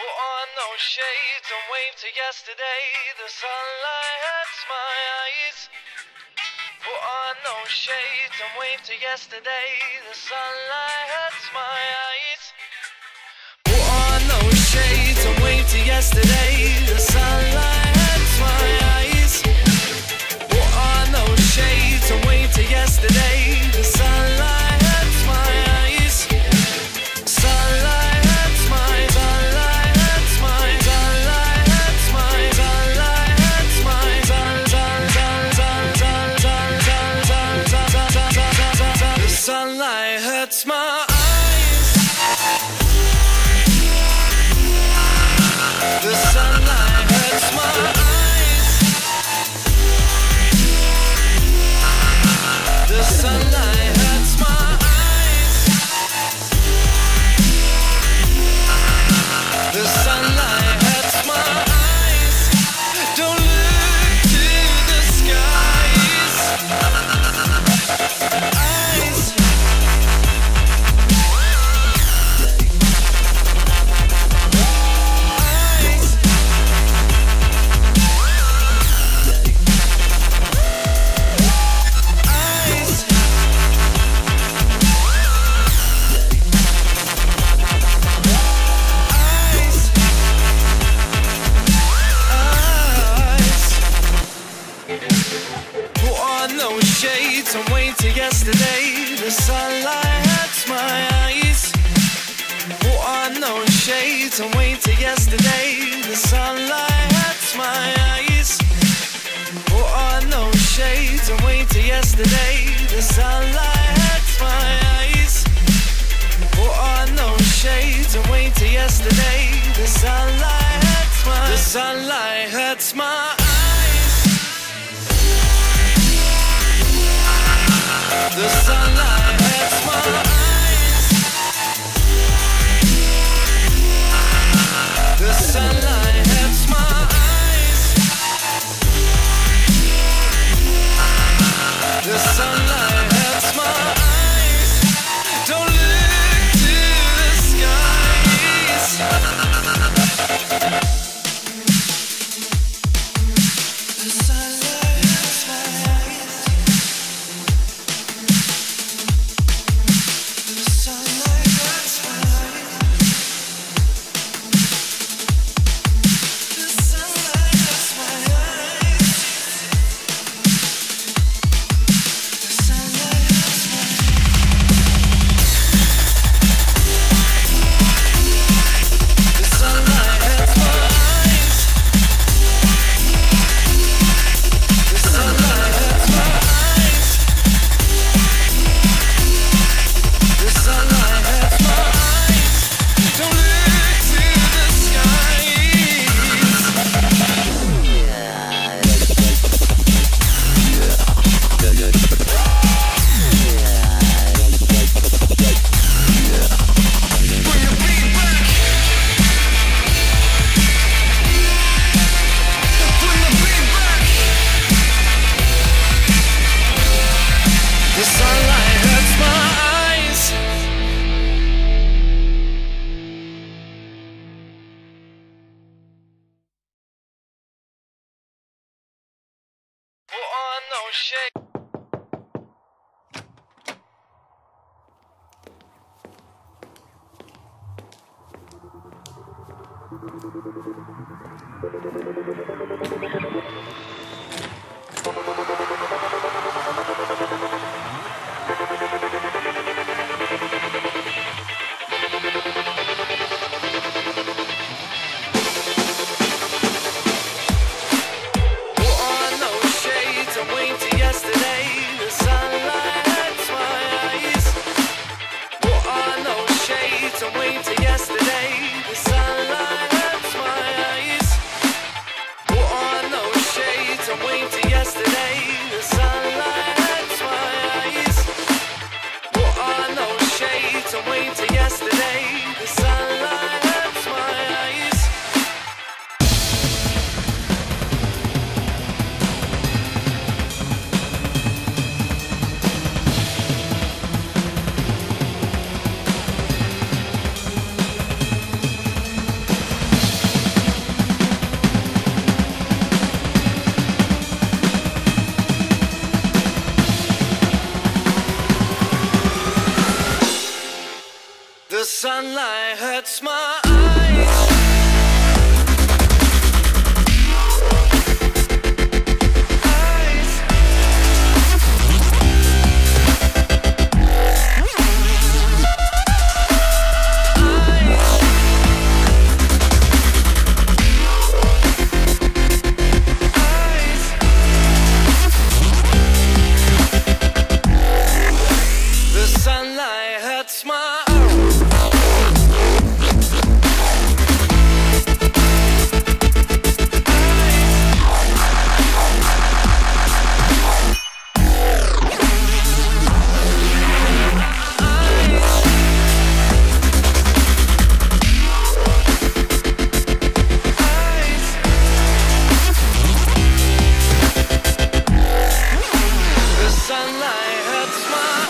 Put on those shades and wave to yesterday. The sunlight hurts my eyes. Put on those shades and wave to yesterday. The sunlight hurts my eyes. Put on those shades and wave to yesterday. Yesterday, the sunlight hurts my eyes. What are no shades? I'm waiting yesterday, the sunlight hurts my eyes. What are no shades? I'm waiting yesterday, the sunlight hurts my eyes. What are no shades? I'm waiting yesterday, the sunlight hurts my The sunlight hurts my No shit. Sunlight hurts my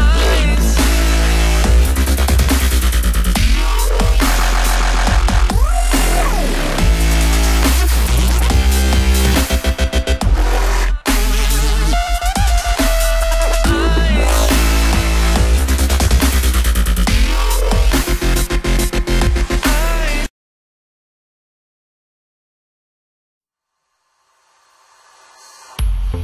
あ。